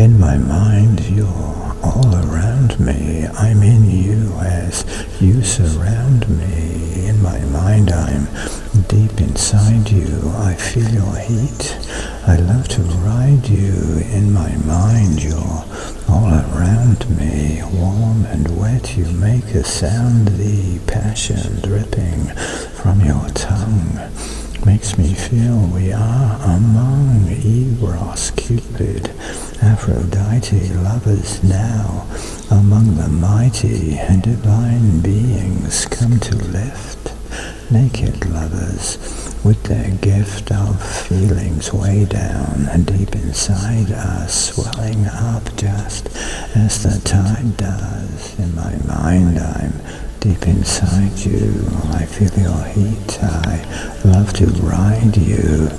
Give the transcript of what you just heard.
In my mind, you're all around me. I'm in you as you surround me. In my mind, I'm deep inside you. I feel your heat. I love to ride you. In my mind, you're all around me. Warm and wet, you make a sound. The passion dripping from your tongue makes me feel we are among Cupid, Aphrodite, lovers now, among the mighty and divine beings come to lift, naked lovers, with their gift of feelings way down and deep inside us, swelling up just as the tide does. In my mind I'm deep inside you, I feel your heat, I love to ride you.